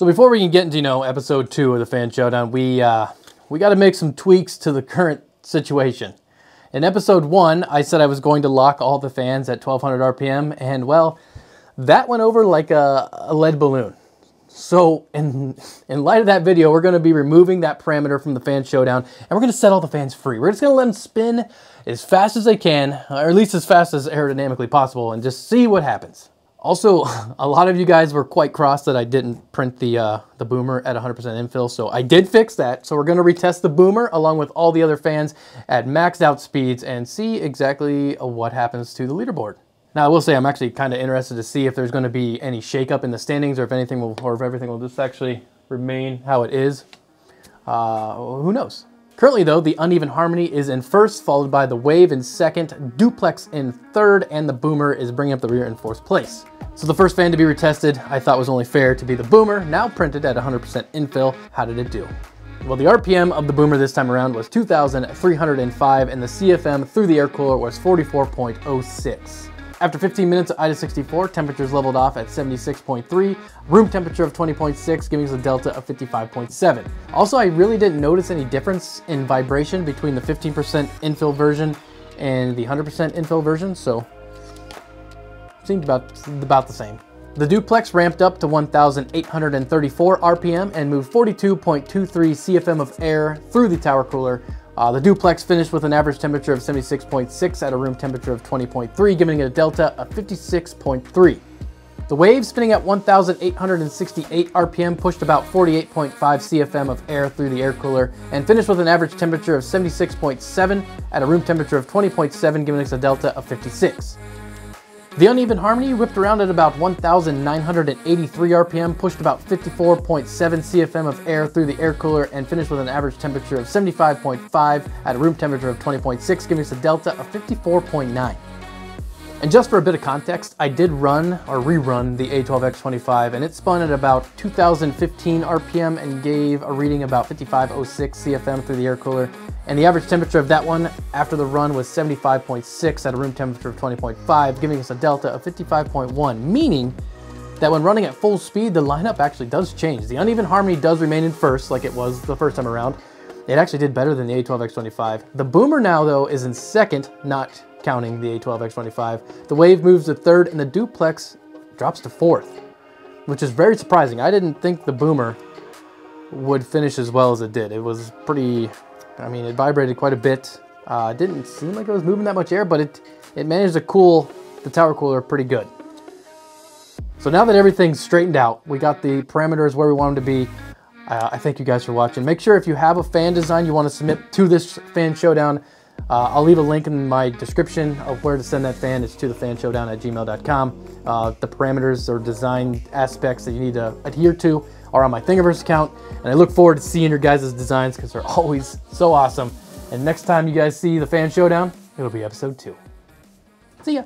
So before we can get into, you know, episode two of the Fan Showdown, we, uh, we got to make some tweaks to the current situation. In episode one, I said I was going to lock all the fans at 1200 RPM, and well, that went over like a, a lead balloon. So in, in light of that video, we're going to be removing that parameter from the Fan Showdown, and we're going to set all the fans free. We're just going to let them spin as fast as they can, or at least as fast as aerodynamically possible, and just see what happens. Also, a lot of you guys were quite cross that I didn't print the, uh, the boomer at 100% infill, so I did fix that. So we're gonna retest the boomer along with all the other fans at maxed out speeds and see exactly what happens to the leaderboard. Now I will say I'm actually kind of interested to see if there's going to be any shakeup in the standings or if anything will, or if everything will just actually remain how it is. Uh, who knows? Currently though, the Uneven Harmony is in first, followed by the Wave in second, Duplex in third, and the Boomer is bringing up the rear in fourth place. So the first fan to be retested, I thought was only fair to be the Boomer, now printed at 100% infill. How did it do? Well, the RPM of the Boomer this time around was 2,305 and the CFM through the air cooler was 44.06. After 15 minutes of AIDA 64, temperatures leveled off at 76.3, room temperature of 20.6, giving us a delta of 55.7. Also, I really didn't notice any difference in vibration between the 15% infill version and the 100% infill version, so seemed about, about the same. The duplex ramped up to 1,834 RPM and moved 42.23 CFM of air through the tower cooler, uh, the duplex finished with an average temperature of 76.6 at a room temperature of 20.3, giving it a delta of 56.3. The wave spinning at 1,868 RPM pushed about 48.5 CFM of air through the air cooler and finished with an average temperature of 76.7 at a room temperature of 20.7, giving us a delta of 56. The uneven harmony whipped around at about 1,983 RPM, pushed about 54.7 CFM of air through the air cooler, and finished with an average temperature of 75.5 at a room temperature of 20.6, giving us a delta of 54.9. And just for a bit of context, I did run or rerun the A12X25 and it spun at about 2015 RPM and gave a reading about 5506 CFM through the air cooler. And the average temperature of that one after the run was 75.6 at a room temperature of 20.5, giving us a delta of 55.1, meaning that when running at full speed, the lineup actually does change. The uneven harmony does remain in first like it was the first time around. It actually did better than the A12X25. The boomer now though is in second, not counting the A12X25. The Wave moves to third and the Duplex drops to fourth, which is very surprising. I didn't think the Boomer would finish as well as it did. It was pretty, I mean, it vibrated quite a bit. Uh, didn't seem like it was moving that much air, but it, it managed to cool the tower cooler pretty good. So now that everything's straightened out, we got the parameters where we want them to be. Uh, I thank you guys for watching. Make sure if you have a fan design you want to submit to this fan showdown, uh, I'll leave a link in my description of where to send that fan. It's to thefanshowdown at gmail.com. Uh, the parameters or design aspects that you need to adhere to are on my Thingiverse account. And I look forward to seeing your guys' designs because they're always so awesome. And next time you guys see the fan showdown, it'll be episode two. See ya.